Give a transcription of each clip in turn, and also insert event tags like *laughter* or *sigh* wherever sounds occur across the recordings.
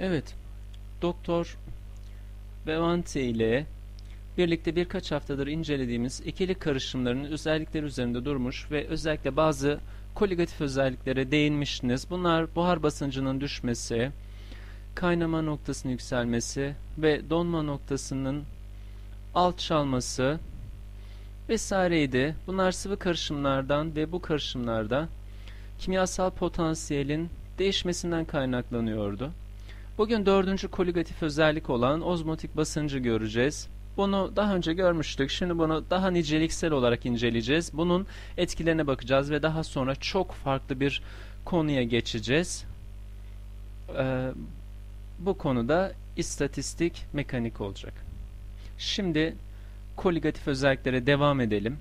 Evet, Doktor Bevante ile birlikte birkaç haftadır incelediğimiz ikili karışımların özellikleri üzerinde durmuş ve özellikle bazı koligatif özelliklere değinmiştiniz. Bunlar buhar basıncının düşmesi, kaynama noktasının yükselmesi ve donma noktasının alçalması vesaireydi. Bunlar sıvı karışımlardan ve bu karışımlarda kimyasal potansiyelin değişmesinden kaynaklanıyordu. Bugün dördüncü koligatif özellik olan ozmotik basıncı göreceğiz. Bunu daha önce görmüştük. Şimdi bunu daha niceliksel olarak inceleyeceğiz. Bunun etkilerine bakacağız ve daha sonra çok farklı bir konuya geçeceğiz. Ee, bu konuda istatistik mekanik olacak. Şimdi koligatif özelliklere devam edelim.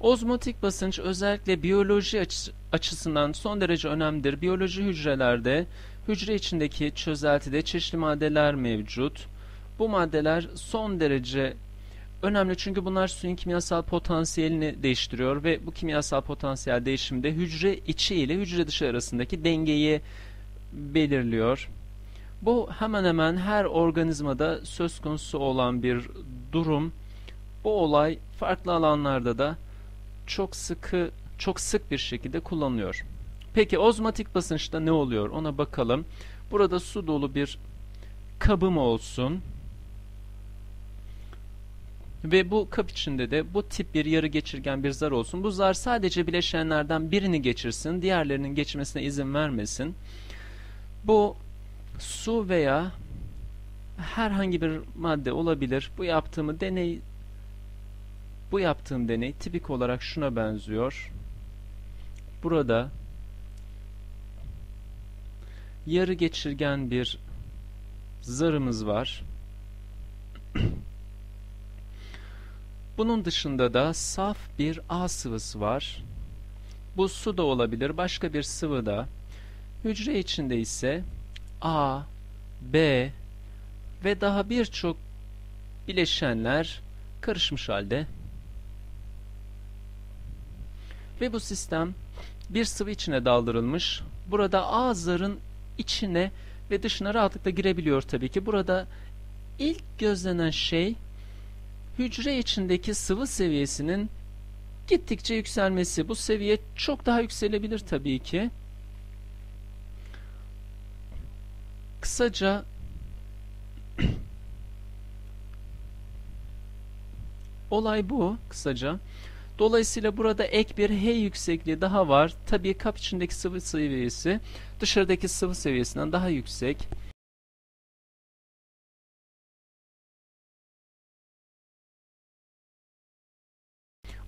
Ozmotik basınç özellikle biyoloji açısından son derece önemlidir. Biyoloji hücrelerde hücre içindeki çözeltide çeşitli maddeler mevcut. Bu maddeler son derece önemli çünkü bunlar suyun kimyasal potansiyelini değiştiriyor ve bu kimyasal potansiyel değişimde hücre içi ile hücre dışı arasındaki dengeyi belirliyor. Bu hemen hemen her organizmada söz konusu olan bir durum. Bu olay farklı alanlarda da çok sıkı çok sık bir şekilde kullanılıyor. Peki ozmotik basınçta ne oluyor? Ona bakalım. Burada su dolu bir kabım olsun. Ve bu kap içinde de bu tip bir yarı geçirgen bir zar olsun. Bu zar sadece bileşenlerden birini geçirsin. Diğerlerinin geçmesine izin vermesin. Bu su veya herhangi bir madde olabilir. Bu yaptığımı deney bu yaptığım deney tipik olarak şuna benziyor. Burada yarı geçirgen bir zarımız var. *clears throat* Bunun dışında da saf bir A sıvısı var. Bu su da olabilir, başka bir sıvı da. Hücre içinde ise A, B ve daha birçok bileşenler karışmış halde ve bu sistem bir sıvı içine daldırılmış. Burada A zarın içine ve dışına rahatlıkla girebiliyor tabii ki. Burada ilk gözlenen şey hücre içindeki sıvı seviyesinin gittikçe yükselmesi. Bu seviye çok daha yükselebilir tabii ki. Kısaca *clears throat* olay bu kısaca. Dolayısıyla burada ek bir H yüksekliği daha var. Tabii kap içindeki sıvı seviyesi dışarıdaki sıvı seviyesinden daha yüksek.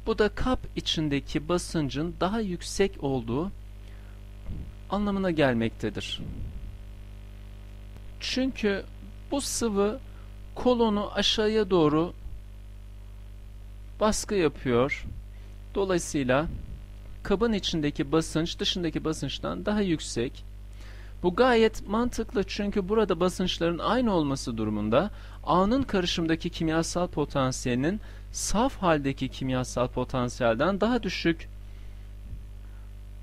Bu da kap içindeki basıncın daha yüksek olduğu anlamına gelmektedir. Çünkü bu sıvı kolonu aşağıya doğru baskı yapıyor. Dolayısıyla kabın içindeki basınç dışındaki basınçtan daha yüksek. Bu gayet mantıklı çünkü burada basınçların aynı olması durumunda A'nın karışımdaki kimyasal potansiyelinin saf haldeki kimyasal potansiyelden daha düşük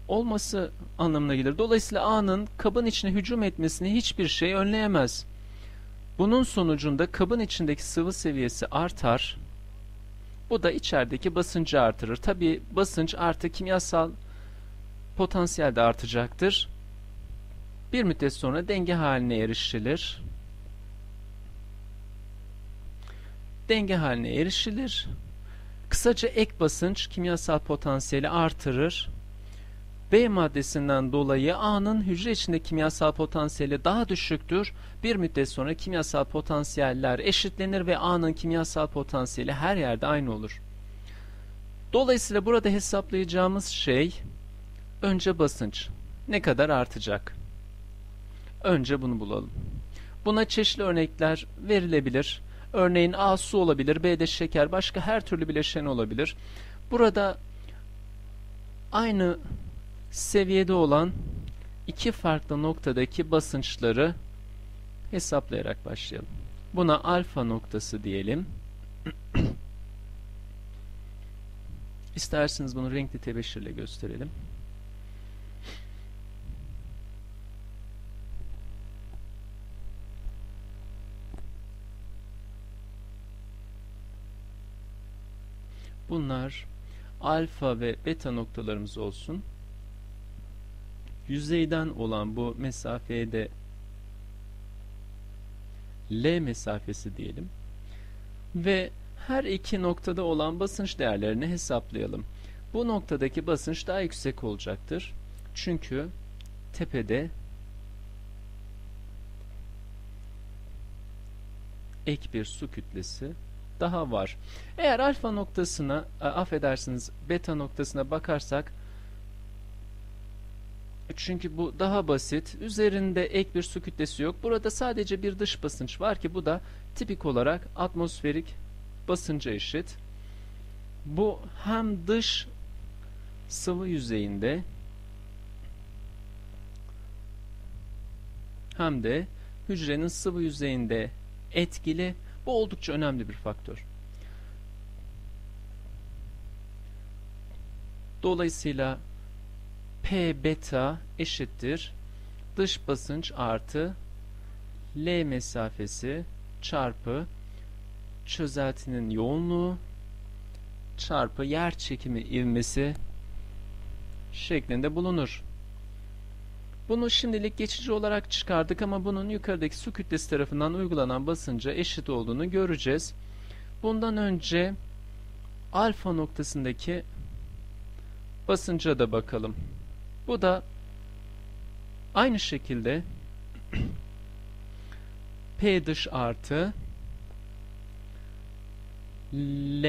olması anlamına gelir. Dolayısıyla A'nın kabın içine hücum etmesini hiçbir şey önleyemez. Bunun sonucunda kabın içindeki sıvı seviyesi artar bu da içerideki basıncı artırır. Tabi basınç artı kimyasal potansiyel de artacaktır. Bir müddet sonra denge haline erişilir. Denge haline erişilir. Kısaca ek basınç kimyasal potansiyeli artırır. B maddesinden dolayı A'nın hücre içinde kimyasal potansiyeli daha düşüktür. Bir müddet sonra kimyasal potansiyeller eşitlenir ve A'nın kimyasal potansiyeli her yerde aynı olur. Dolayısıyla burada hesaplayacağımız şey önce basınç. Ne kadar artacak? Önce bunu bulalım. Buna çeşitli örnekler verilebilir. Örneğin A su olabilir, B de şeker, başka her türlü bileşen olabilir. Burada aynı seviyede olan iki farklı noktadaki basınçları hesaplayarak başlayalım. Buna alfa noktası diyelim. *clears throat* İsterseniz bunu renkli tebeşirle gösterelim. Bunlar alfa ve beta noktalarımız olsun. Yüzeyden olan bu mesafeye de L mesafesi diyelim. Ve her iki noktada olan basınç değerlerini hesaplayalım. Bu noktadaki basınç daha yüksek olacaktır. Çünkü tepede ek bir su kütlesi daha var. Eğer alfa noktasına, affedersiniz beta noktasına bakarsak çünkü bu daha basit. Üzerinde ek bir su kütlesi yok. Burada sadece bir dış basınç var ki bu da tipik olarak atmosferik basınca eşit. Bu hem dış sıvı yüzeyinde hem de hücrenin sıvı yüzeyinde etkili. Bu oldukça önemli bir faktör. Dolayısıyla P beta eşittir dış basınç artı L mesafesi çarpı çözeltinin yoğunluğu çarpı yer çekimi ivmesi şeklinde bulunur. Bunu şimdilik geçici olarak çıkardık ama bunun yukarıdaki su kütlesi tarafından uygulanan basınca eşit olduğunu göreceğiz. Bundan önce alfa noktasındaki basınca da bakalım. Bu da aynı şekilde P dış artı L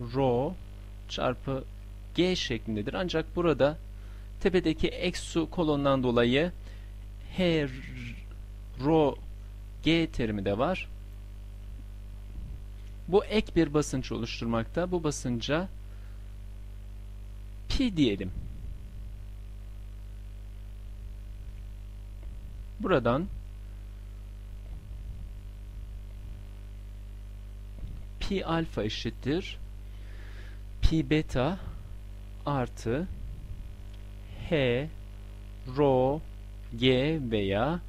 rho çarpı G şeklindedir. Ancak burada tepedeki ek su kolonundan dolayı H rho G terimi de var. Bu ek bir basınç oluşturmakta. Bu basınca pi diyelim. Buradan pi alfa eşittir pi beta artı h rho g veya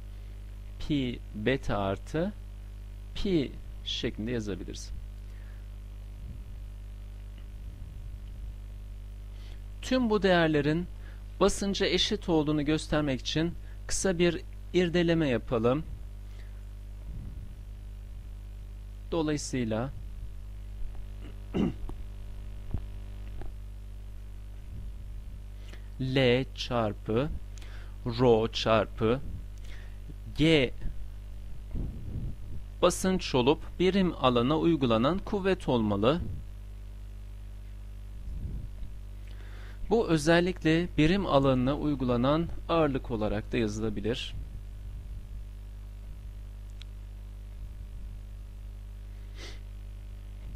pi beta artı pi şeklinde yazabiliriz. Tüm bu değerlerin basınca eşit olduğunu göstermek için kısa bir irdeleme yapalım. Dolayısıyla *clears throat* L çarpı rho çarpı G basınç olup birim alana uygulanan kuvvet olmalı. Bu özellikle birim alanına uygulanan ağırlık olarak da yazılabilir.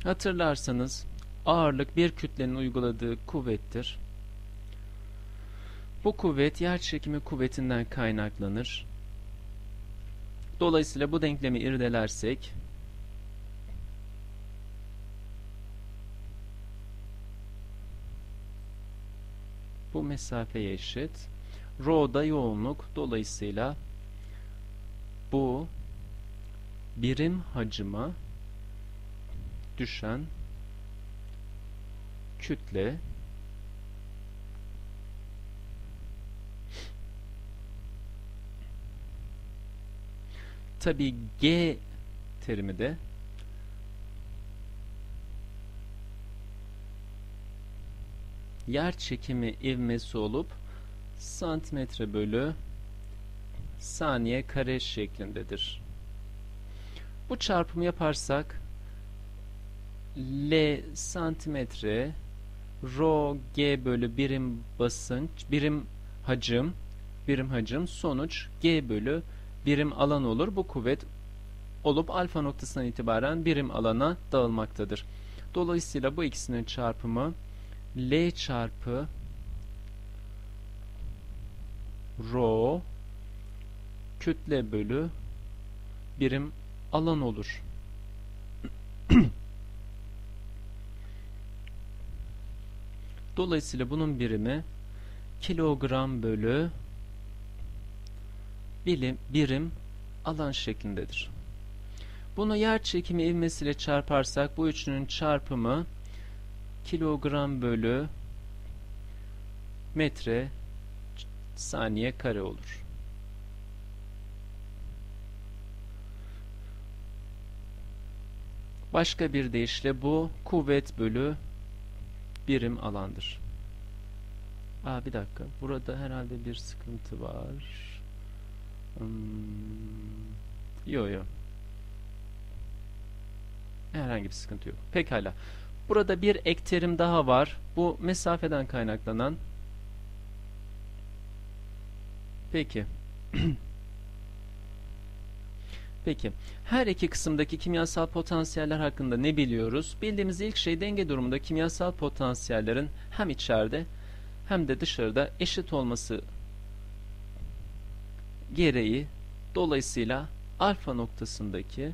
Hatırlarsanız ağırlık bir kütlenin uyguladığı kuvvettir. Bu kuvvet yer çekimi kuvvetinden kaynaklanır. Dolayısıyla bu denklemi irdelersek bu mesafeye eşit. Rho da yoğunluk. Dolayısıyla bu birim hacıma düşen kütle Tabi G terimi de yer çekimi ivmesi olup santimetre bölü saniye kare şeklindedir. Bu çarpımı yaparsak L santimetre rho G bölü birim basınç birim hacim birim hacim sonuç G bölü birim alan olur. Bu kuvvet olup alfa noktasından itibaren birim alana dağılmaktadır. Dolayısıyla bu ikisinin çarpımı L çarpı rho kütle bölü birim alan olur. *clears throat* Dolayısıyla bunun birimi kilogram bölü birim, birim alan şeklindedir. Bunu yer çekimi ivmesiyle çarparsak bu üçünün çarpımı kilogram bölü metre saniye kare olur. Başka bir deyişle bu kuvvet bölü birim alandır. Aa bir dakika. Burada herhalde bir sıkıntı var. Hmm. Yo yo. Herhangi bir sıkıntı yok. Pekala. Burada bir ek terim daha var. Bu mesafeden kaynaklanan. Peki. *clears throat* Peki. Her iki kısımdaki kimyasal potansiyeller hakkında ne biliyoruz? Bildiğimiz ilk şey denge durumunda kimyasal potansiyellerin hem içeride hem de dışarıda eşit olması gereği dolayısıyla alfa noktasındaki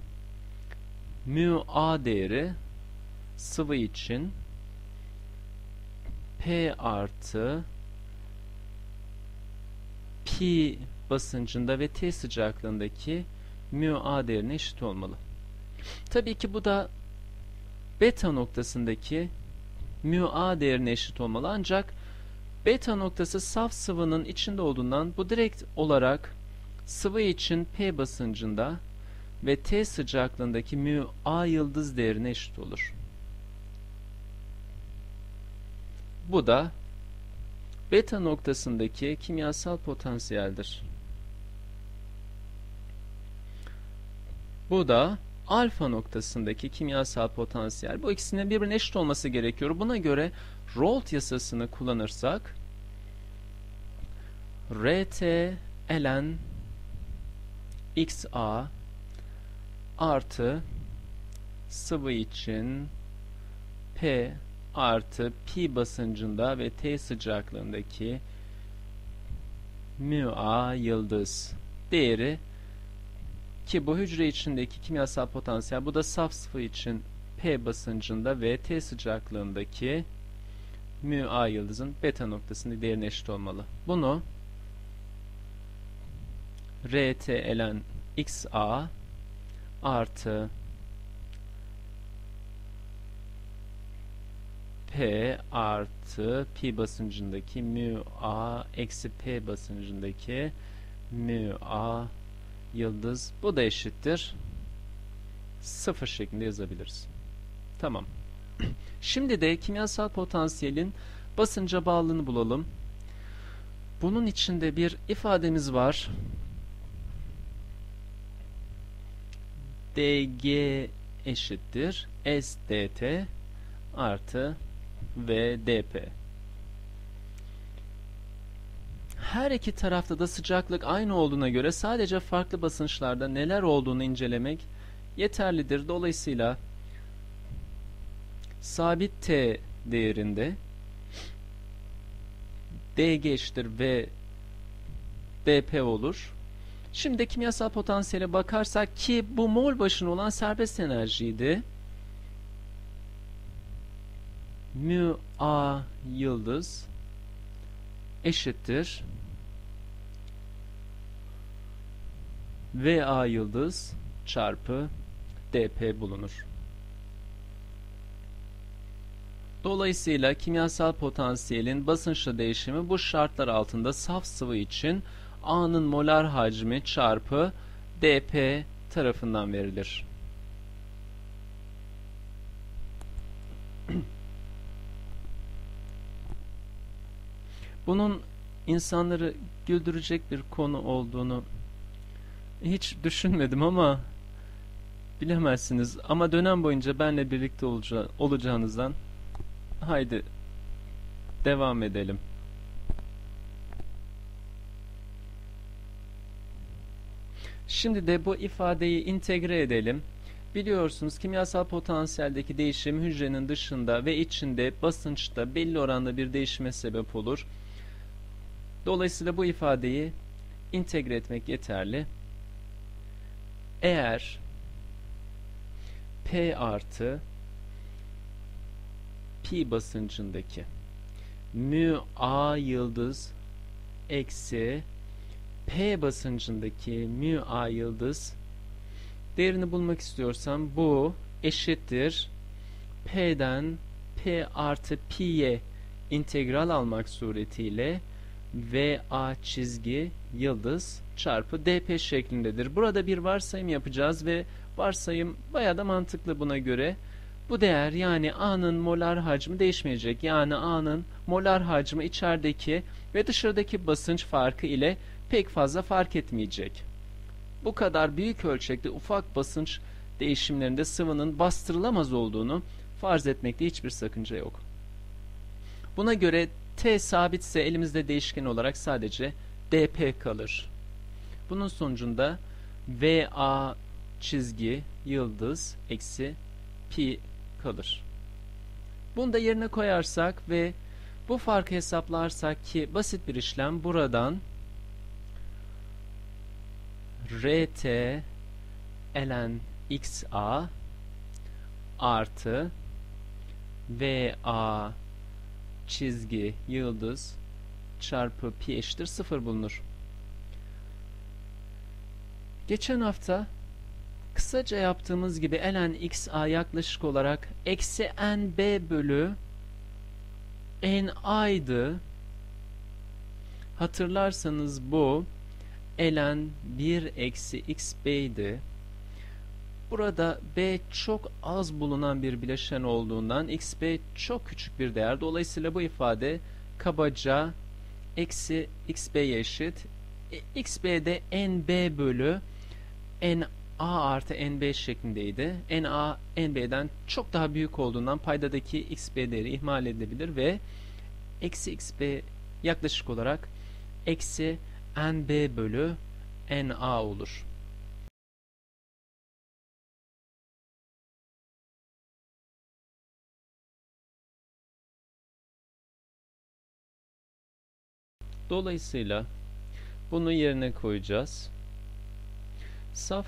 mu a değeri sıvı için P artı pi basıncında ve T sıcaklığındaki mu a değerine eşit olmalı. Tabii ki bu da beta noktasındaki mu a değerine eşit olmalı ancak beta noktası saf sıvının içinde olduğundan bu direkt olarak sıvı için P basıncında ve T sıcaklığındaki mu a yıldız değerine eşit olur. Bu da beta noktasındaki kimyasal potansiyeldir. Bu da alfa noktasındaki kimyasal potansiyel. Bu ikisinin birbirine eşit olması gerekiyor. Buna göre Raoult yasasını kullanırsak RT ln XA artı sıvı için P artı pi basıncında ve T sıcaklığındaki mu a yıldız değeri ki bu hücre içindeki kimyasal potansiyel bu da saf sıvı için P basıncında ve T sıcaklığındaki mu a yıldızın beta noktasında değerine eşit olmalı. Bunu RT ln XA artı P artı pi basıncındaki mu A eksi P basıncındaki mu A yıldız bu da eşittir. Sıfır şeklinde yazabiliriz. Tamam. Şimdi de kimyasal potansiyelin basınca bağlılığını bulalım. Bunun içinde bir ifademiz var. dg eşittir s dt artı v dp. Her iki tarafta da sıcaklık aynı olduğuna göre sadece farklı basınçlarda neler olduğunu incelemek yeterlidir. Dolayısıyla sabit T değerinde dg eşittir v dp olur. Şimdi kimyasal potansiyele bakarsak ki bu mol başına olan serbest enerjiydi. Mu A yıldız eşittir VA yıldız çarpı dp bulunur. Dolayısıyla kimyasal potansiyelin basınçla değişimi bu şartlar altında saf sıvı için A'nın molar hacmi çarpı dp tarafından verilir. Bunun insanları güldürecek bir konu olduğunu hiç düşünmedim ama bilemezsiniz. Ama dönem boyunca benle birlikte olaca olacağınızdan haydi devam edelim. Şimdi de bu ifadeyi integre edelim. Biliyorsunuz kimyasal potansiyeldeki değişim hücrenin dışında ve içinde basınçta belli oranda bir değişime sebep olur. Dolayısıyla bu ifadeyi integre etmek yeterli. Eğer P artı pi basıncındaki mü a yıldız eksi p basıncındaki mü a yıldız değerini bulmak istiyorsam bu eşittir p'den p artı pi'ye integral almak suretiyle v a çizgi yıldız çarpı dp şeklindedir. Burada bir varsayım yapacağız ve varsayım bayağı da mantıklı buna göre. Bu değer yani A'nın molar hacmi değişmeyecek. Yani A'nın molar hacmi içerideki ve dışarıdaki basınç farkı ile pek fazla fark etmeyecek. Bu kadar büyük ölçekte ufak basınç değişimlerinde sıvının bastırılamaz olduğunu farz etmekte hiçbir sakınca yok. Buna göre T sabitse elimizde değişken olarak sadece dp kalır. Bunun sonucunda VA çizgi yıldız eksi pi kalır. Bunu da yerine koyarsak ve bu farkı hesaplarsak ki basit bir işlem buradan RT ln XA artı VA çizgi yıldız çarpı pi eşittir 0 bulunur. Geçen hafta kısaca yaptığımız gibi ln xa yaklaşık olarak eksi nb bölü n'a'ydı. Hatırlarsanız bu ln 1 eksi xb'ydi. Burada b çok az bulunan bir bileşen olduğundan xb çok küçük bir değer. Dolayısıyla bu ifade kabaca eksi xb'ye eşit. E, xb de nb bölü n a artı nb şeklindeydi. na nb'den çok daha büyük olduğundan paydadaki xb değeri ihmal edilebilir ve eksi xb yaklaşık olarak eksi nb bölü na olur. Dolayısıyla bunu yerine koyacağız. Saf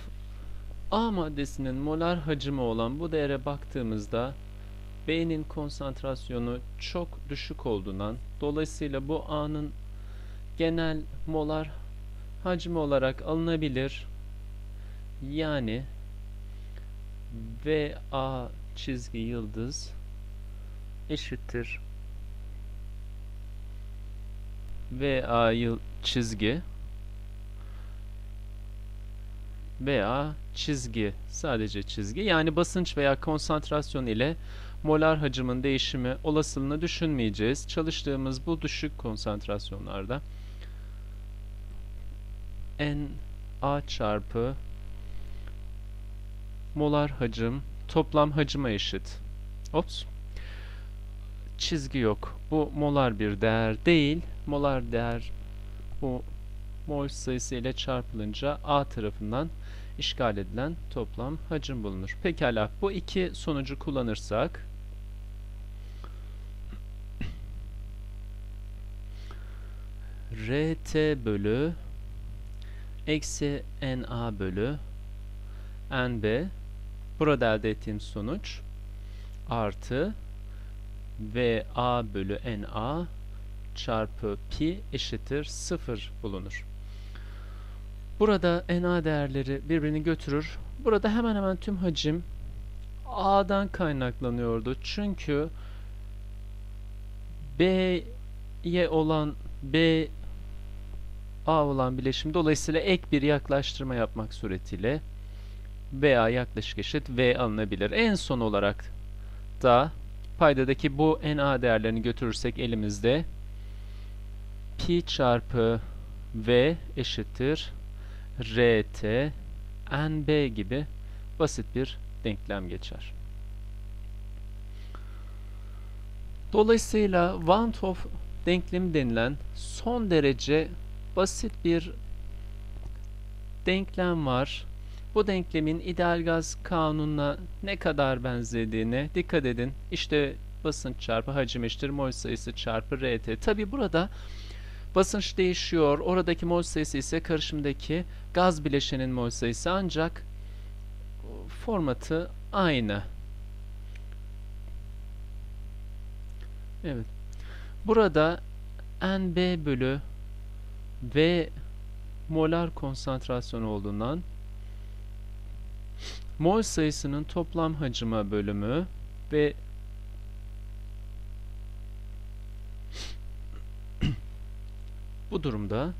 A maddesinin molar hacmi olan bu değere baktığımızda B'nin konsantrasyonu çok düşük olduğundan dolayısıyla bu A'nın genel molar hacmi olarak alınabilir. Yani VA çizgi yıldız eşittir VA yıl çizgi veya çizgi sadece çizgi yani basınç veya konsantrasyon ile molar hacmin değişimi olasılığını düşünmeyeceğiz. Çalıştığımız bu düşük konsantrasyonlarda N A çarpı molar hacim toplam hacime eşit. Ops. Çizgi yok. Bu molar bir değer değil. Molar değer bu mol sayısı ile çarpılınca A tarafından işgal edilen toplam hacim bulunur. Pekala bu iki sonucu kullanırsak RT bölü eksi NA bölü NB burada elde ettiğim sonuç artı VA bölü NA çarpı pi eşittir 0 bulunur. Burada NA değerleri birbirini götürür. Burada hemen hemen tüm hacim A'dan kaynaklanıyordu. Çünkü B'ye olan B A olan bileşim dolayısıyla ek bir yaklaştırma yapmak suretiyle BA yaklaşık eşit V alınabilir. En son olarak da paydadaki bu NA değerlerini götürürsek elimizde pi çarpı V eşittir RT NB gibi basit bir denklem geçer. Dolayısıyla Van Hoff denklemi denilen son derece basit bir denklem var. Bu denklemin ideal gaz kanununa ne kadar benzediğine dikkat edin. İşte basınç çarpı hacim eşittir mol sayısı çarpı RT. Tabi burada basınç değişiyor. Oradaki mol sayısı ise karışımdaki gaz bileşenin mol sayısı ancak formatı aynı. Evet. Burada NB bölü V molar konsantrasyonu olduğundan mol sayısının toplam hacime bölümü ve bu durumda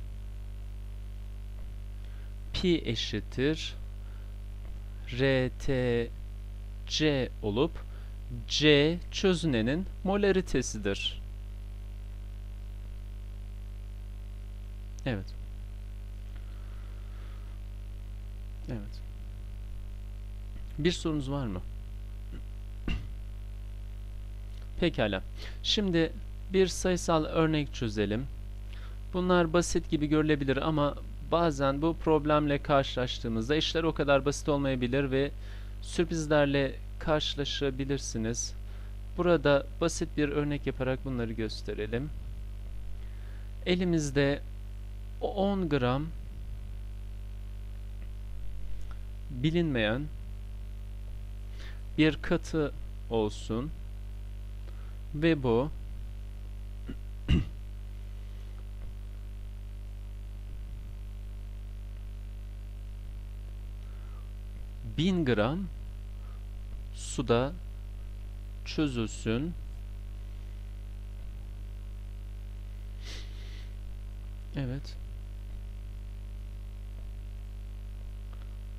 pi eşittir RTC olup C çözünenin molaritesidir. Evet. Evet. Bir sorunuz var mı? Pekala. Şimdi bir sayısal örnek çözelim. Bunlar basit gibi görülebilir ama bazen bu problemle karşılaştığımızda işler o kadar basit olmayabilir ve sürprizlerle karşılaşabilirsiniz. Burada basit bir örnek yaparak bunları gösterelim. Elimizde 10 gram bilinmeyen bir katı olsun ve bu 1000 gram suda çözülsün. Evet.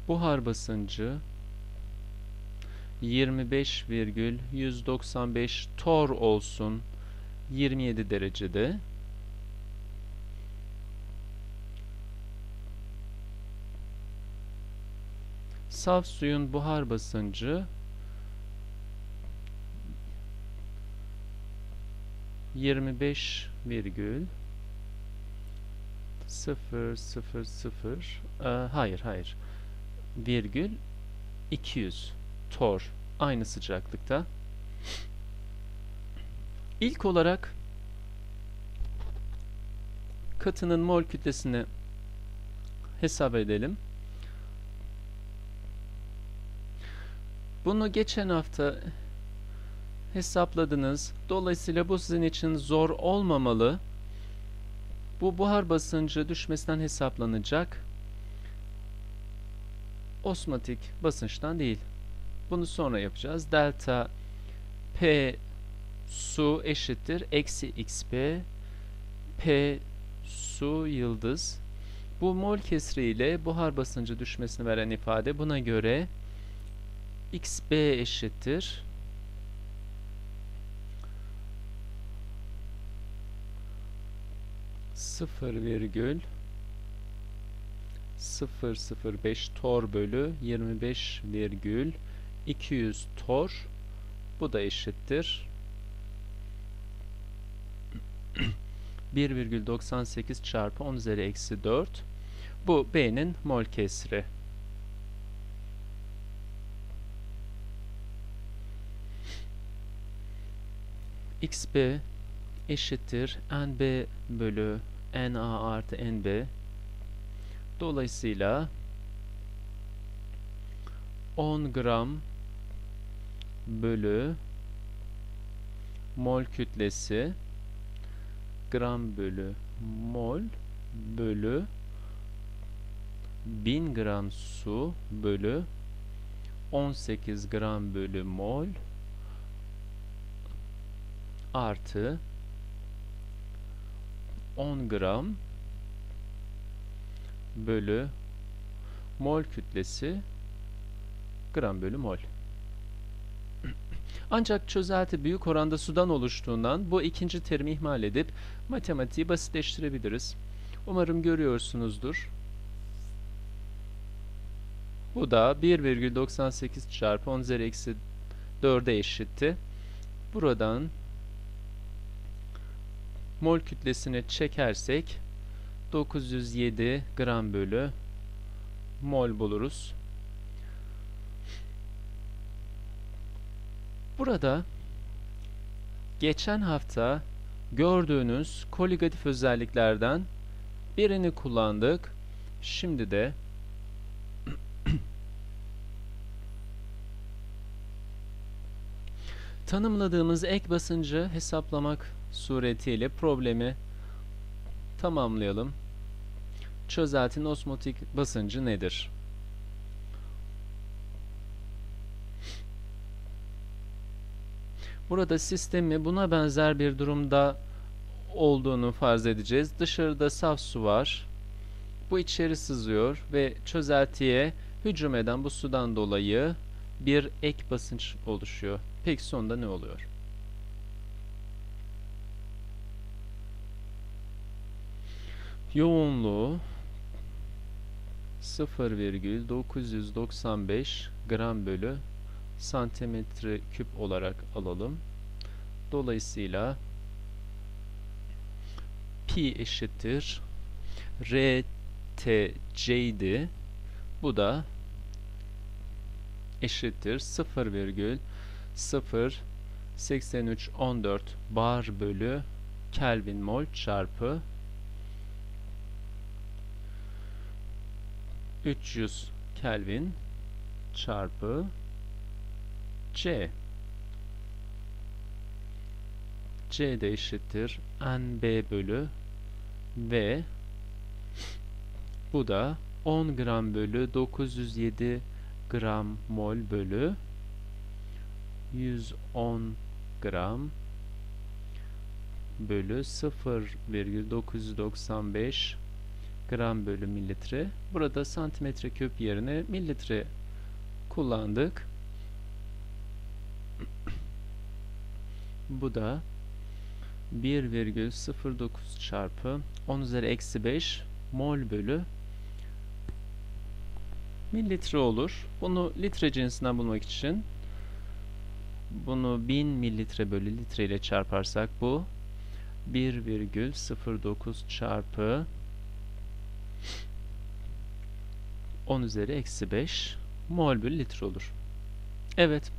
Buhar basıncı 25,195 tor olsun 27 derecede. Saf suyun buhar basıncı 25 virgül 0 0 0 e, hayır hayır virgül 200 tor aynı sıcaklıkta. İlk olarak katının mol kütlesini hesap edelim. Bunu geçen hafta hesapladınız. Dolayısıyla bu sizin için zor olmamalı. Bu buhar basıncı düşmesinden hesaplanacak. Osmatik basınçtan değil. Bunu sonra yapacağız. Delta P su eşittir. Eksi XP P su yıldız. Bu mol kesri ile buhar basıncı düşmesini veren ifade. Buna göre xb eşittir. Sıfır virgül 005 tor bölü 25 virgül 200 tor. Bu da eşittir. *clears throat* 1,98 çarpı 10 üzeri eksi 4 bu B'nin mol kesri xb eşittir nb bölü na artı nb dolayısıyla 10 gram bölü mol kütlesi gram bölü mol bölü 1000 gram su bölü 18 gram bölü mol artı 10 gram bölü mol kütlesi gram bölü mol. *clears throat* Ancak çözelti büyük oranda sudan oluştuğundan bu ikinci terimi ihmal edip matematiği basitleştirebiliriz. Umarım görüyorsunuzdur. Bu da 1,98 çarpı 10 üzeri eksi 4'e eşitti. Buradan mol kütlesini çekersek 907 gram bölü mol buluruz. Burada geçen hafta gördüğünüz koligatif özelliklerden birini kullandık. Şimdi de *clears throat* Tanımladığımız ek basıncı hesaplamak suretiyle problemi tamamlayalım. Çözeltinin osmotik basıncı nedir? Burada sistemi buna benzer bir durumda olduğunu farz edeceğiz. Dışarıda saf su var. Bu içeri sızıyor ve çözeltiye hücum eden bu sudan dolayı bir ek basınç oluşuyor. Peki sonunda ne oluyor? Yoğunluğu 0,995 gram bölü santimetre küp olarak alalım. Dolayısıyla pi eşittir RTC'ydi. Bu da eşittir 0,08314 bar bölü Kelvin mol çarpı 300 Kelvin çarpı C. C de eşittir NB bölü V. Bu da 10 gram bölü 907 gram mol bölü 110 gram bölü 0,995 gram bölü mililitre. Burada santimetre küp yerine mililitre kullandık. Bu da 1,09 çarpı 10 üzeri eksi 5 mol bölü mililitre olur. Bunu litre cinsinden bulmak için bunu 1000 mililitre bölü litre ile çarparsak bu 1,09 çarpı 10 üzeri eksi 5 mol bölü litre olur. Evet.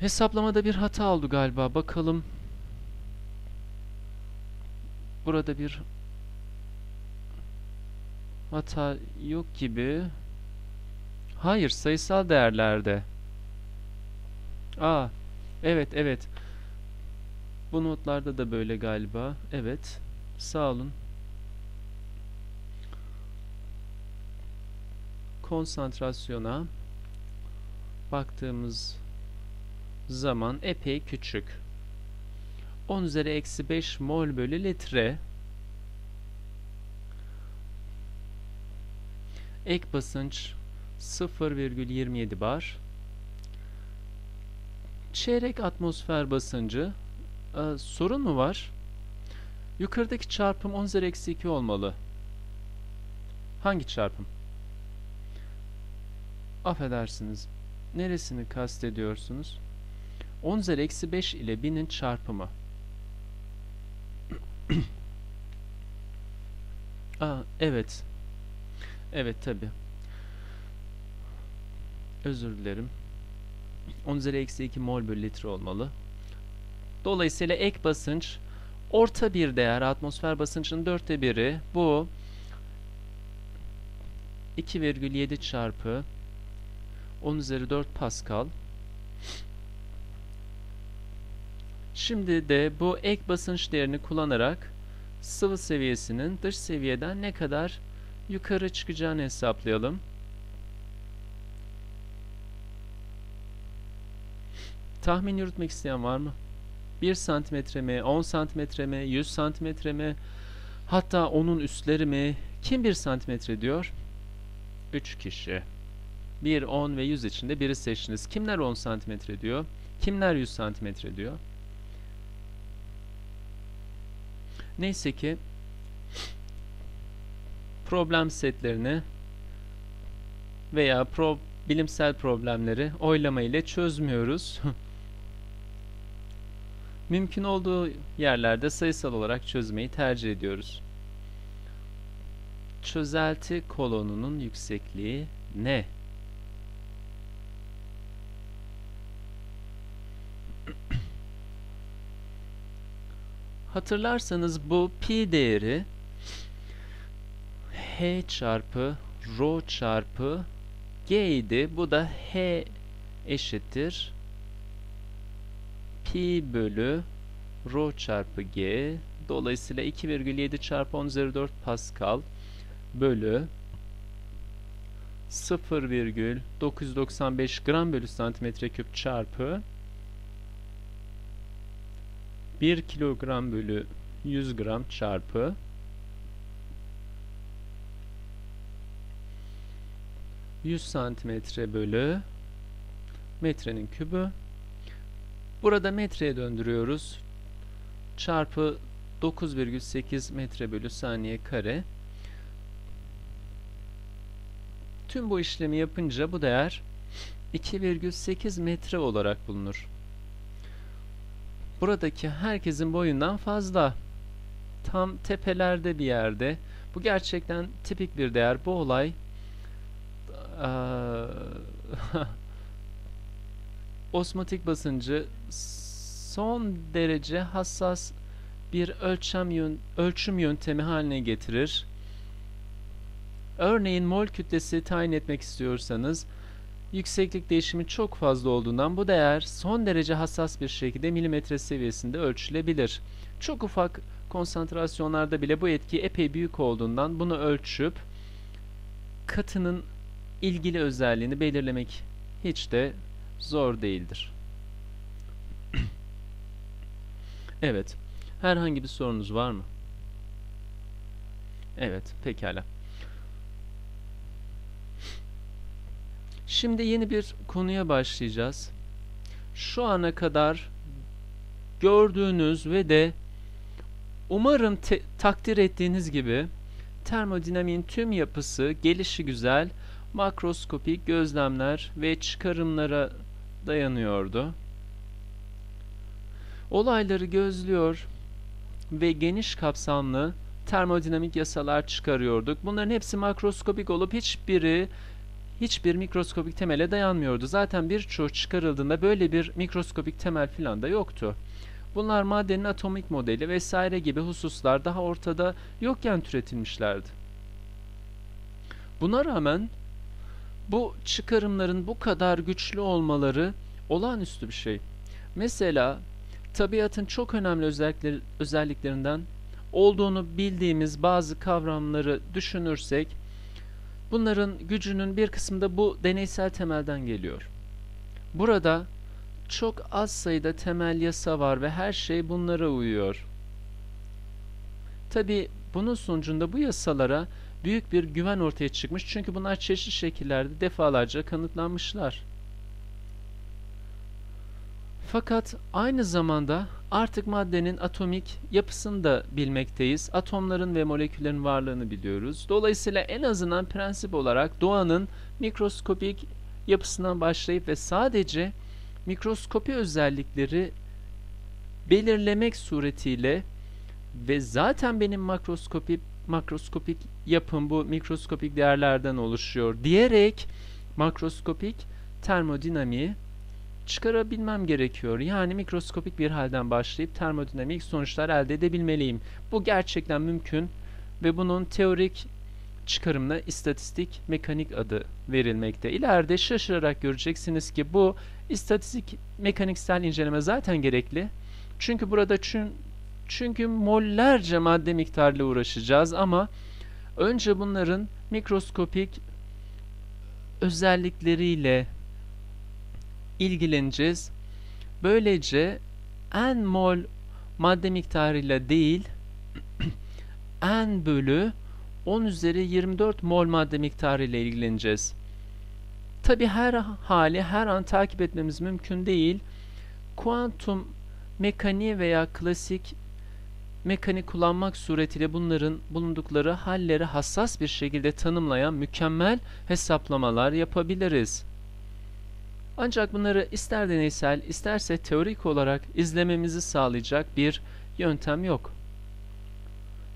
Hesaplamada bir hata oldu galiba. Bakalım. Burada bir hata yok gibi. Hayır, sayısal değerlerde. Aa, evet, evet. Bu notlarda da böyle galiba. Evet. Sağ olun. Konsantrasyona baktığımız zaman epey küçük. 10 üzeri eksi 5 mol bölü litre ek basınç 0,27 bar çeyrek atmosfer basıncı ee, sorun mu var? Yukarıdaki çarpım 10 üzeri eksi 2 olmalı. Hangi çarpım? Affedersiniz. Neresini kastediyorsunuz? 10 üzeri eksi 5 ile 1000'in çarpımı. *clears throat* Aa, evet. Evet tabi. Özür dilerim. 10 üzeri eksi 2 mol bölü litre olmalı. Dolayısıyla ek basınç orta bir değer atmosfer basıncının dörtte biri bu 2,7 çarpı 10 üzeri 4 Pascal Şimdi de bu ek basınç değerini kullanarak sıvı seviyesinin dış seviyeden ne kadar yukarı çıkacağını hesaplayalım. Tahmin yürütmek isteyen var mı? 1 santimetre mi, 10 santimetre mi, 100 santimetre mi, hatta onun üstleri mi? Kim 1 santimetre diyor? 3 kişi. 1, 10 ve 100 içinde biri seçtiniz. Kimler 10 santimetre diyor? Kimler 100 santimetre diyor? Neyse ki problem setlerini veya pro, bilimsel problemleri oylama ile çözmüyoruz. *laughs* Mümkün olduğu yerlerde sayısal olarak çözmeyi tercih ediyoruz. Çözelti kolonunun yüksekliği ne? Hatırlarsanız bu pi değeri h çarpı rho çarpı g idi. Bu da h eşittir pi bölü rho çarpı g dolayısıyla 2,7 çarpı 10 üzeri 4 Pascal bölü 0,995 gram bölü santimetre küp çarpı 1 kilogram bölü 100 gram çarpı 100 santimetre bölü metrenin kübü. Burada metreye döndürüyoruz. Çarpı 9,8 metre bölü saniye kare. Tüm bu işlemi yapınca bu değer 2,8 metre olarak bulunur. Buradaki herkesin boyundan fazla. Tam tepelerde bir yerde. Bu gerçekten tipik bir değer. Bu olay *laughs* osmotik basıncı son derece hassas bir ölçem yön, ölçüm yöntemi haline getirir. Örneğin mol kütlesi tayin etmek istiyorsanız yükseklik değişimi çok fazla olduğundan bu değer son derece hassas bir şekilde milimetre seviyesinde ölçülebilir. Çok ufak konsantrasyonlarda bile bu etki epey büyük olduğundan bunu ölçüp katının ilgili özelliğini belirlemek hiç de zor değildir. evet. Herhangi bir sorunuz var mı? Evet. Pekala. Şimdi yeni bir konuya başlayacağız. Şu ana kadar gördüğünüz ve de umarım takdir ettiğiniz gibi termodinamiğin tüm yapısı, gelişi güzel makroskopik gözlemler ve çıkarımlara dayanıyordu. Olayları gözlüyor ve geniş kapsamlı termodinamik yasalar çıkarıyorduk. Bunların hepsi makroskopik olup hiçbiri hiçbir mikroskopik temele dayanmıyordu. Zaten birçoğu çıkarıldığında böyle bir mikroskopik temel filan da yoktu. Bunlar maddenin atomik modeli vesaire gibi hususlar daha ortada yokken türetilmişlerdi. Buna rağmen bu çıkarımların bu kadar güçlü olmaları olağanüstü bir şey. Mesela tabiatın çok önemli özellikler, özelliklerinden olduğunu bildiğimiz bazı kavramları düşünürsek bunların gücünün bir kısmı da bu deneysel temelden geliyor. Burada çok az sayıda temel yasa var ve her şey bunlara uyuyor. Tabi bunun sonucunda bu yasalara büyük bir güven ortaya çıkmış. Çünkü bunlar çeşitli şekillerde defalarca kanıtlanmışlar. Fakat aynı zamanda artık maddenin atomik yapısını da bilmekteyiz. Atomların ve moleküllerin varlığını biliyoruz. Dolayısıyla en azından prensip olarak doğanın mikroskopik yapısından başlayıp ve sadece mikroskopi özellikleri belirlemek suretiyle ve zaten benim makroskopi makroskopik yapım bu mikroskopik değerlerden oluşuyor diyerek makroskopik termodinamiği çıkarabilmem gerekiyor. Yani mikroskopik bir halden başlayıp termodinamik sonuçlar elde edebilmeliyim. Bu gerçekten mümkün ve bunun teorik çıkarımına istatistik mekanik adı verilmekte. İleride şaşırarak göreceksiniz ki bu istatistik mekaniksel inceleme zaten gerekli. Çünkü burada çün, çünkü mollerce madde miktarıyla uğraşacağız ama önce bunların mikroskopik özellikleriyle ilgileneceğiz. Böylece n mol madde miktarıyla değil *clears throat* n bölü 10 üzeri 24 mol madde miktarı ile ilgileneceğiz. Tabi her hali her an takip etmemiz mümkün değil. Kuantum mekaniği veya klasik mekanik kullanmak suretiyle bunların bulundukları halleri hassas bir şekilde tanımlayan mükemmel hesaplamalar yapabiliriz. Ancak bunları ister deneysel isterse teorik olarak izlememizi sağlayacak bir yöntem yok.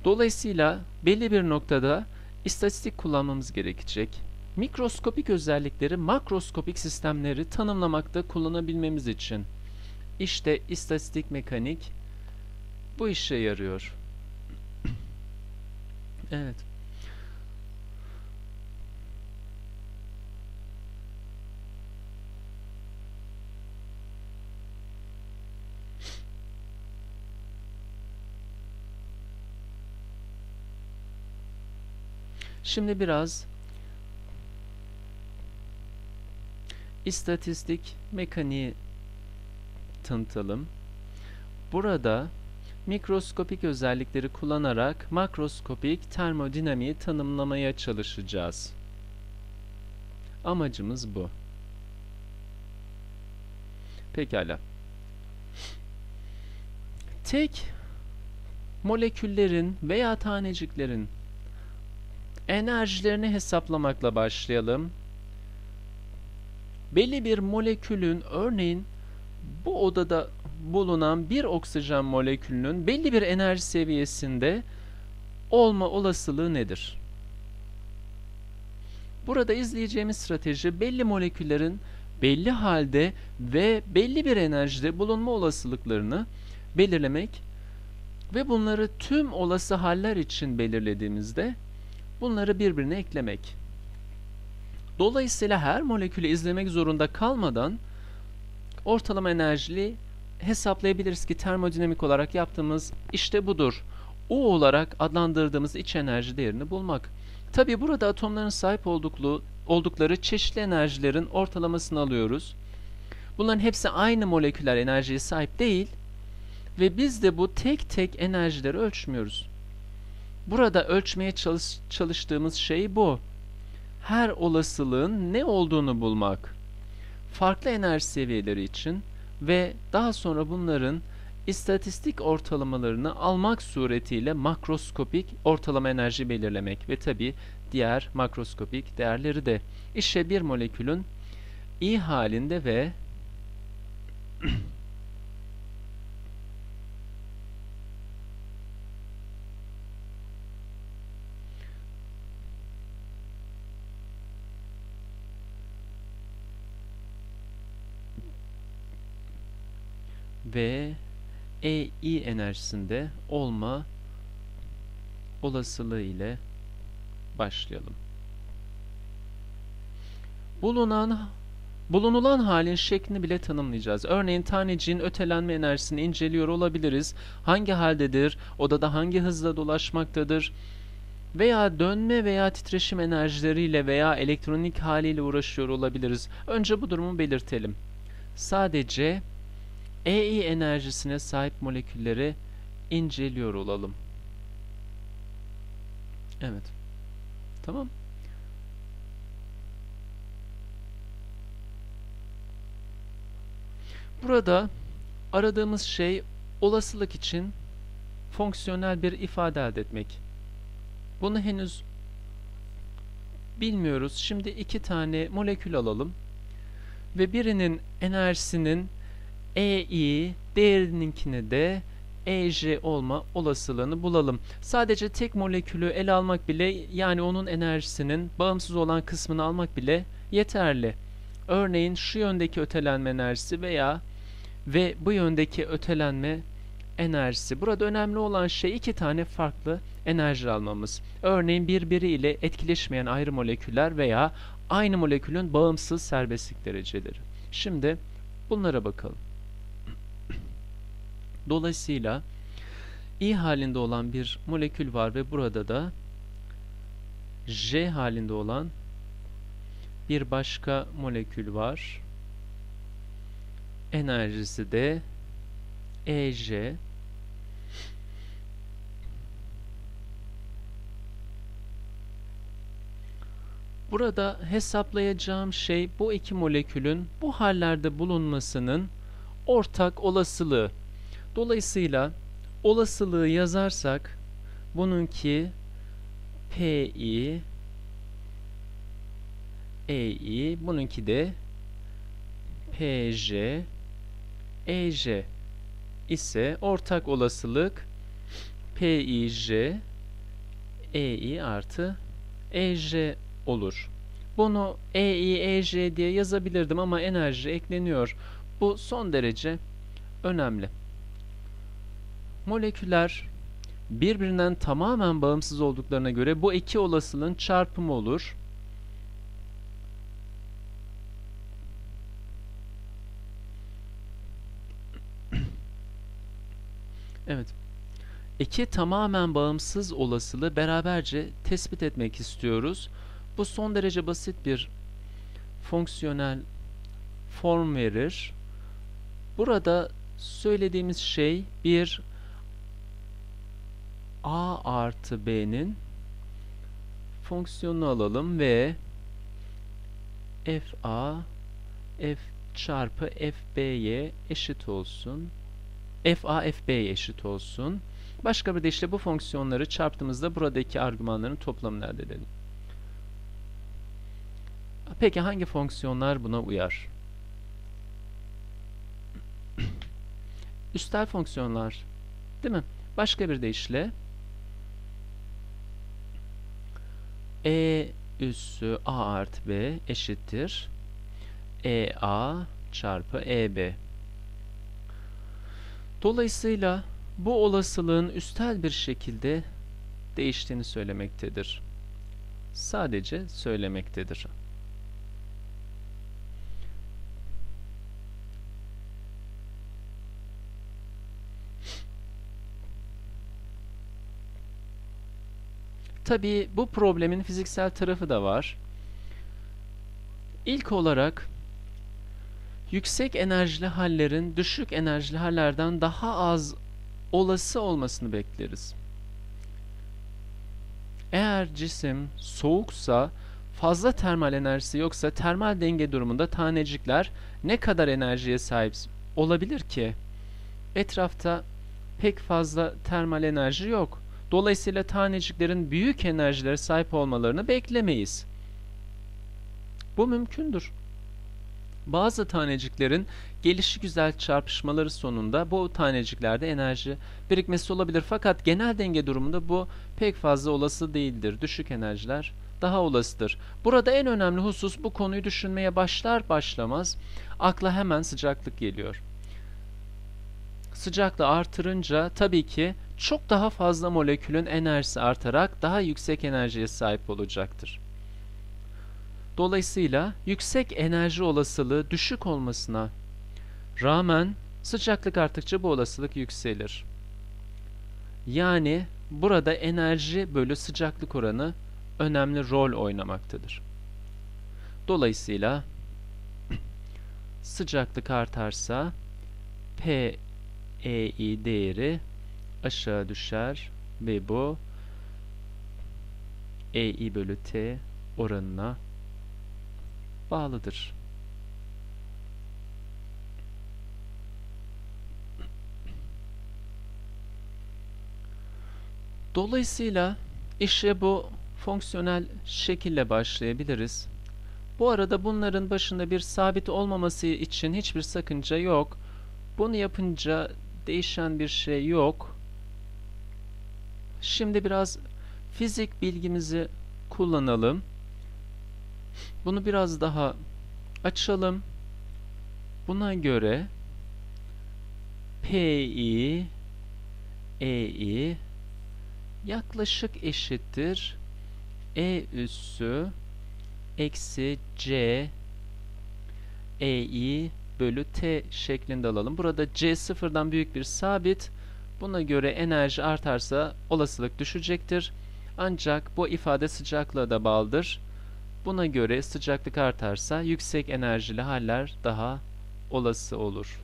Dolayısıyla belli bir noktada istatistik kullanmamız gerekecek. Mikroskopik özellikleri makroskopik sistemleri tanımlamakta kullanabilmemiz için. İşte istatistik mekanik bu işe yarıyor. *clears throat* evet. Şimdi biraz istatistik mekaniği tanıtalım. Burada mikroskopik özellikleri kullanarak makroskopik termodinamiği tanımlamaya çalışacağız. Amacımız bu. Pekala. Tek moleküllerin veya taneciklerin enerjilerini hesaplamakla başlayalım. Belli bir molekülün örneğin bu odada bulunan bir oksijen molekülünün belli bir enerji seviyesinde olma olasılığı nedir? Burada izleyeceğimiz strateji belli moleküllerin belli halde ve belli bir enerjide bulunma olasılıklarını belirlemek ve bunları tüm olası haller için belirlediğimizde bunları birbirine eklemek. Dolayısıyla her molekülü izlemek zorunda kalmadan ortalama enerjili hesaplayabiliriz ki termodinamik olarak yaptığımız işte budur. U olarak adlandırdığımız iç enerji değerini bulmak. Tabi burada atomların sahip olduklu, oldukları çeşitli enerjilerin ortalamasını alıyoruz. Bunların hepsi aynı moleküler enerjiye sahip değil ve biz de bu tek tek enerjileri ölçmüyoruz. Burada ölçmeye çalış, çalıştığımız şey bu. Her olasılığın ne olduğunu bulmak. Farklı enerji seviyeleri için ve daha sonra bunların istatistik ortalamalarını almak suretiyle makroskopik ortalama enerji belirlemek ve tabi diğer makroskopik değerleri de. İşte bir molekülün i halinde ve *clears throat* ve EI enerjisinde olma olasılığı ile başlayalım. Bulunan Bulunulan halin şeklini bile tanımlayacağız. Örneğin taneciğin ötelenme enerjisini inceliyor olabiliriz. Hangi haldedir? Odada hangi hızla dolaşmaktadır? Veya dönme veya titreşim enerjileriyle veya elektronik haliyle uğraşıyor olabiliriz. Önce bu durumu belirtelim. Sadece EI enerjisine sahip molekülleri inceliyor olalım. Evet. Tamam. Burada aradığımız şey olasılık için fonksiyonel bir ifade elde etmek. Bunu henüz bilmiyoruz. Şimdi iki tane molekül alalım ve birinin enerjisinin EI değerininkini de EJ olma olasılığını bulalım. Sadece tek molekülü ele almak bile yani onun enerjisinin bağımsız olan kısmını almak bile yeterli. Örneğin şu yöndeki ötelenme enerjisi veya ve bu yöndeki ötelenme enerjisi. Burada önemli olan şey iki tane farklı enerji almamız. Örneğin birbiriyle etkileşmeyen ayrı moleküller veya aynı molekülün bağımsız serbestlik dereceleri. Şimdi bunlara bakalım. Dolayısıyla I halinde olan bir molekül var ve burada da J halinde olan bir başka molekül var. Enerjisi de EJ. Burada hesaplayacağım şey bu iki molekülün bu hallerde bulunmasının ortak olasılığı. Dolayısıyla olasılığı yazarsak bununki Pi Ei bununki de Pj Ej ise ortak olasılık Pij Ei artı Ej olur. Bunu Ei Ej diye yazabilirdim ama enerji ekleniyor. Bu son derece önemli. Moleküler birbirinden tamamen bağımsız olduklarına göre bu iki olasılığın çarpımı olur. *clears throat* Evet. iki tamamen bağımsız olasılığı beraberce tespit etmek istiyoruz. Bu son derece basit bir fonksiyonel form verir. Burada söylediğimiz şey bir a artı b'nin fonksiyonunu alalım ve f a f çarpı f b'ye eşit olsun. f a f b'ye eşit olsun. Başka bir deyişle bu fonksiyonları çarptığımızda buradaki argümanların toplamını elde edelim. Peki hangi fonksiyonlar buna uyar? *clears throat* Üstel fonksiyonlar. Değil mi? Başka bir deyişle e üssü a artı b eşittir e a çarpı e b. Dolayısıyla bu olasılığın üstel bir şekilde değiştiğini söylemektedir. Sadece söylemektedir. Tabii bu problemin fiziksel tarafı da var. İlk olarak yüksek enerjili hallerin düşük enerjili hallerden daha az olası olmasını bekleriz. Eğer cisim soğuksa fazla termal enerjisi yoksa termal denge durumunda tanecikler ne kadar enerjiye sahip olabilir ki? Etrafta pek fazla termal enerji yok. Dolayısıyla taneciklerin büyük enerjilere sahip olmalarını beklemeyiz. Bu mümkündür. Bazı taneciklerin gelişi güzel çarpışmaları sonunda bu taneciklerde enerji birikmesi olabilir. Fakat genel denge durumunda bu pek fazla olası değildir. Düşük enerjiler daha olasıdır. Burada en önemli husus bu konuyu düşünmeye başlar başlamaz akla hemen sıcaklık geliyor. Sıcaklığı artırınca tabii ki çok daha fazla molekülün enerjisi artarak daha yüksek enerjiye sahip olacaktır. Dolayısıyla yüksek enerji olasılığı düşük olmasına rağmen sıcaklık arttıkça bu olasılık yükselir. Yani burada enerji bölü sıcaklık oranı önemli rol oynamaktadır. Dolayısıyla *clears throat* sıcaklık artarsa P EI değeri aşağı düşer ve bu EI bölü T oranına bağlıdır. Dolayısıyla işe bu fonksiyonel şekille başlayabiliriz. Bu arada bunların başında bir sabit olmaması için hiçbir sakınca yok. Bunu yapınca değişen bir şey yok. Şimdi biraz fizik bilgimizi kullanalım. Bunu biraz daha açalım. Buna göre Pi Ei yaklaşık eşittir E üssü eksi C Ei bölü T şeklinde alalım. Burada C sıfırdan büyük bir sabit. Buna göre enerji artarsa olasılık düşecektir. Ancak bu ifade sıcaklığa da bağlıdır. Buna göre sıcaklık artarsa yüksek enerjili haller daha olası olur.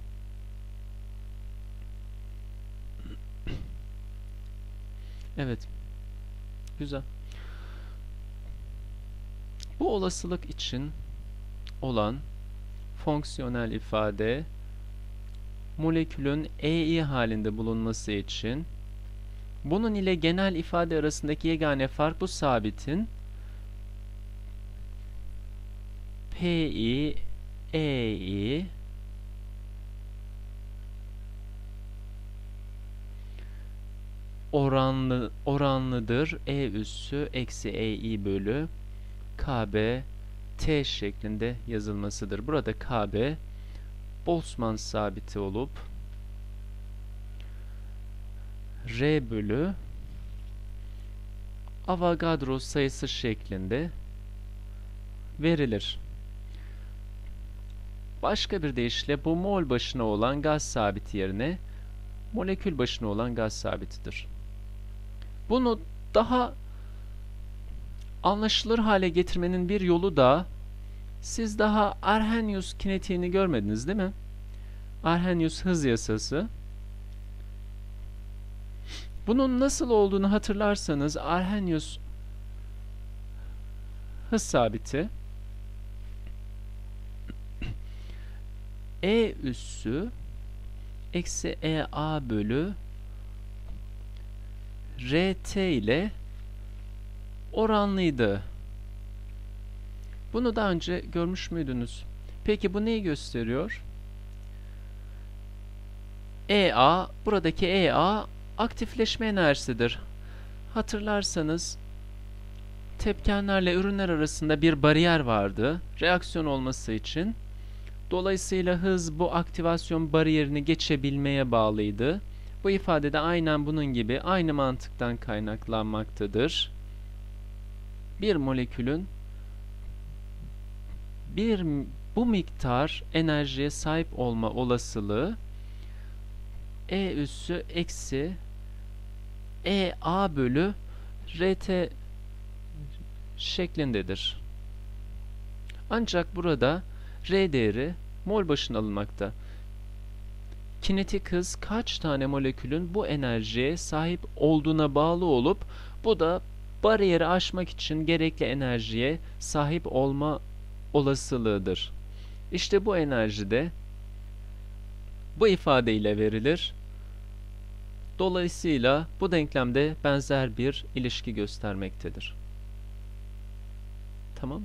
*clears throat* Evet. Güzel. Bu olasılık için olan fonksiyonel ifade molekülün EI halinde bulunması için bunun ile genel ifade arasındaki yegane fark bu sabitin Pi Ei oranlı oranlıdır. E üssü eksi Ei bölü KB T şeklinde yazılmasıdır. Burada KB Boltzmann sabiti olup R bölü Avogadro sayısı şeklinde verilir. Başka bir deyişle bu mol başına olan gaz sabiti yerine molekül başına olan gaz sabitidir. Bunu daha anlaşılır hale getirmenin bir yolu da siz daha Arrhenius kinetiğini görmediniz değil mi? Arrhenius hız yasası. Bunun nasıl olduğunu hatırlarsanız Arrhenius hız sabiti E üssü eksi EA bölü RT ile oranlıydı. Bunu daha önce görmüş müydünüz? Peki bu neyi gösteriyor? EA, buradaki EA aktifleşme enerjisidir. Hatırlarsanız tepkenlerle ürünler arasında bir bariyer vardı reaksiyon olması için. Dolayısıyla hız bu aktivasyon bariyerini geçebilmeye bağlıydı. Bu ifade de aynen bunun gibi aynı mantıktan kaynaklanmaktadır. Bir molekülün bir bu miktar enerjiye sahip olma olasılığı E üssü eksi E A bölü RT şeklindedir. Ancak burada R değeri mol başına alınmakta. Kinetik hız kaç tane molekülün bu enerjiye sahip olduğuna bağlı olup bu da bariyeri aşmak için gerekli enerjiye sahip olma olasılığıdır. İşte bu enerji de bu ifade ile verilir. Dolayısıyla bu denklemde benzer bir ilişki göstermektedir. Tamam.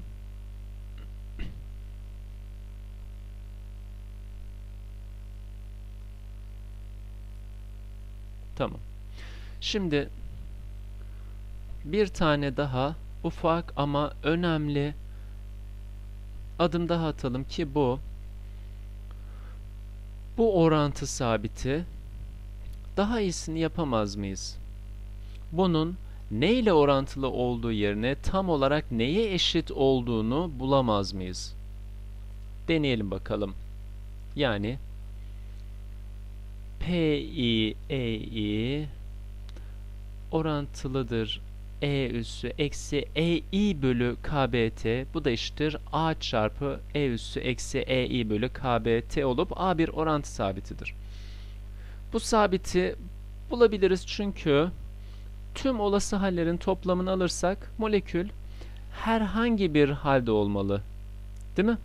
Tamam. Şimdi bir tane daha ufak ama önemli adım daha atalım ki bu bu orantı sabiti daha iyisini yapamaz mıyız? Bunun ne ile orantılı olduğu yerine tam olarak neye eşit olduğunu bulamaz mıyız? Deneyelim bakalım. Yani PI EI orantılıdır E üssü eksi EI bölü KBT bu da eşittir A çarpı E üssü eksi EI bölü KBT olup A bir orantı sabitidir. Bu sabiti bulabiliriz çünkü tüm olası hallerin toplamını alırsak molekül herhangi bir halde olmalı. Değil mi?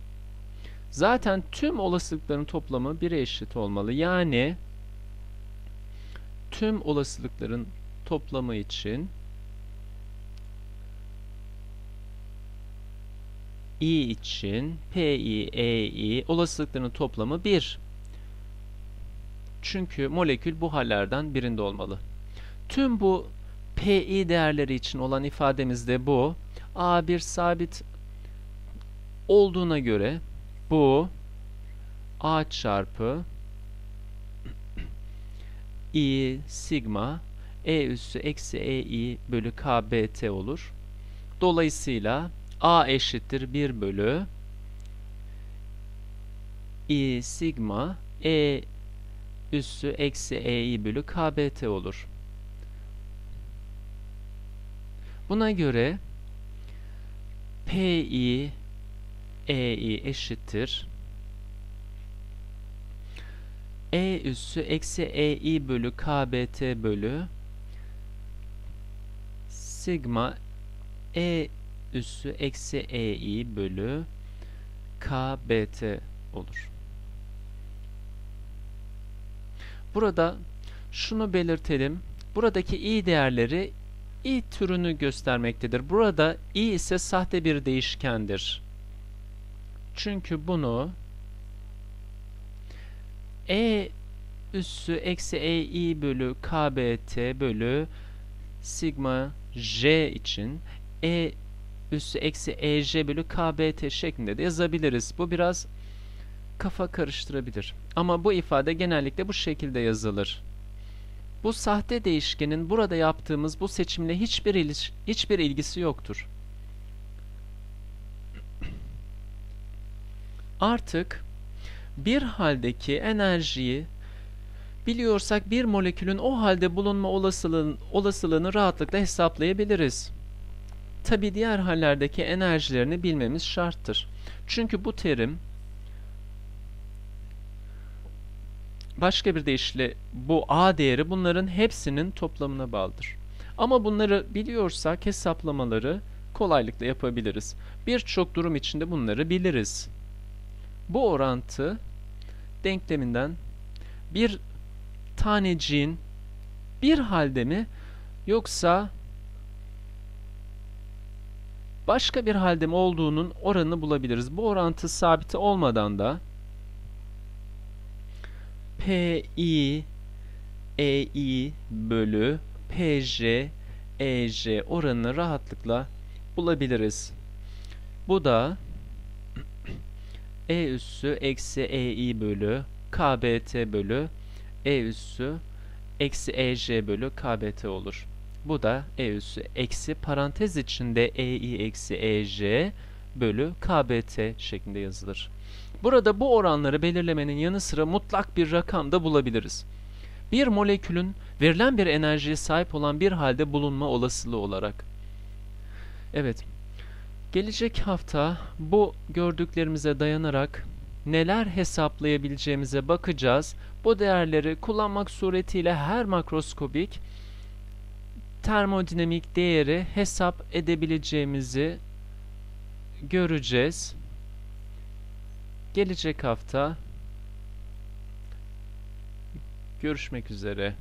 Zaten tüm olasılıkların toplamı 1'e eşit olmalı. Yani tüm olasılıkların toplamı için i için pi, ei olasılıkların toplamı 1. Çünkü molekül bu hallerden birinde olmalı. Tüm bu pi değerleri için olan ifademiz de bu. a bir sabit olduğuna göre bu a çarpı *clears throat* i sigma e üssü eksi ei bölü kbt olur. Dolayısıyla a eşittir 1 bölü i sigma e üssü eksi ei bölü kbt olur. Buna göre pi ei eşittir e üssü eksi ei bölü kbt bölü sigma e üssü eksi ei bölü kbt olur. Burada şunu belirtelim. Buradaki i değerleri i türünü göstermektedir. Burada i ise sahte bir değişkendir. Çünkü bunu e üssü eksi ei bölü kbt bölü sigma j için e üssü eksi ej bölü kbt şeklinde de yazabiliriz. Bu biraz kafa karıştırabilir. Ama bu ifade genellikle bu şekilde yazılır. Bu sahte değişkenin burada yaptığımız bu seçimle hiçbir, iliş, hiçbir ilgisi yoktur. Artık bir haldeki enerjiyi biliyorsak bir molekülün o halde bulunma olasılığın, olasılığını rahatlıkla hesaplayabiliriz. Tabi diğer hallerdeki enerjilerini bilmemiz şarttır. Çünkü bu terim başka bir deyişle bu A değeri bunların hepsinin toplamına bağlıdır. Ama bunları biliyorsak hesaplamaları kolaylıkla yapabiliriz. Birçok durum içinde bunları biliriz. Bu orantı denkleminden bir taneciğin bir halde mi yoksa başka bir halde mi olduğunun oranını bulabiliriz. Bu orantı sabiti olmadan da PI EI bölü PJ EJ oranını rahatlıkla bulabiliriz. Bu da E üssü eksi EI bölü KBT bölü E üssü eksi EJ bölü KBT olur. Bu da E üssü eksi parantez içinde EI eksi EJ bölü KBT şeklinde yazılır. Burada bu oranları belirlemenin yanı sıra mutlak bir rakam da bulabiliriz. Bir molekülün verilen bir enerjiye sahip olan bir halde bulunma olasılığı olarak. Evet, gelecek hafta bu gördüklerimize dayanarak neler hesaplayabileceğimize bakacağız. Bu değerleri kullanmak suretiyle her makroskobik termodinamik değeri hesap edebileceğimizi göreceğiz. Gelecek hafta görüşmek üzere.